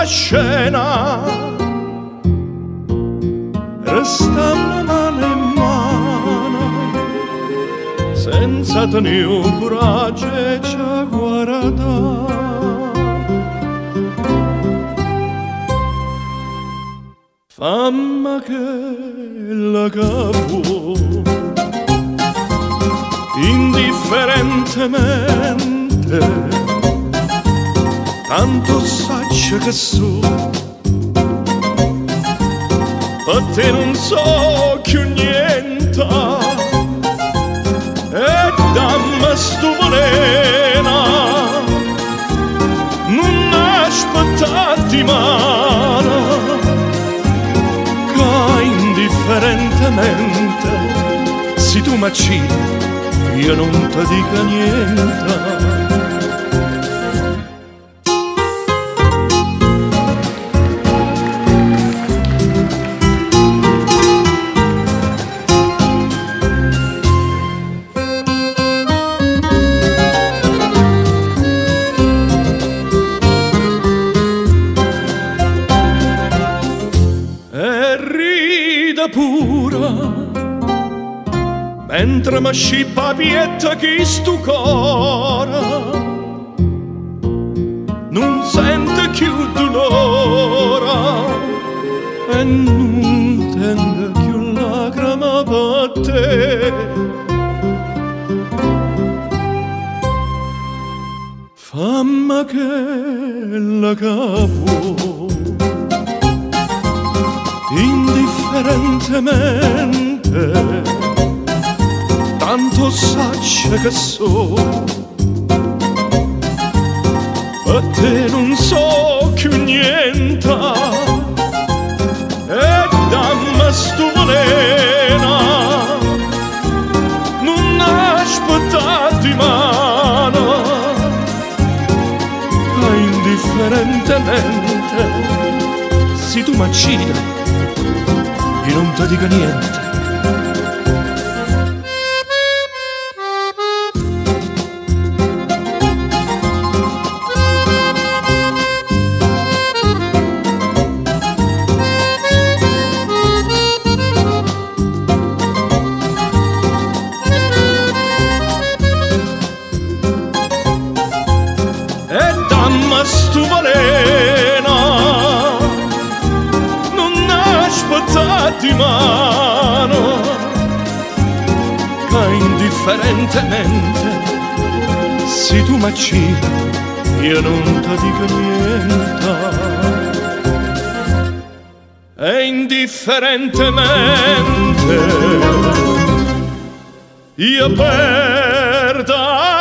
la scena. Restammo mano in mano senza tenere un coraggio e ci guardare Famma che la capo indifferentemente tanto saccia che so per te non so più niente. E dammi sto veleno non aspettati mano che indifferentemente. Se tu m'accidi io non ti dica niente pura. Mentre mi scippa pietta chi stu cora non sente più dolore. E non tenga più lacrima per te. Famma che la capo indifferentemente tanto saccia che so a te non so più niente. E dammi sto veleno non aspettati mano. Ma indifferentemente se tu m'accida io non ti dico niente e dammi veleno aspettati mano che indifferentemente se tu m'accidi io non ti dico niente. E indifferentemente io perda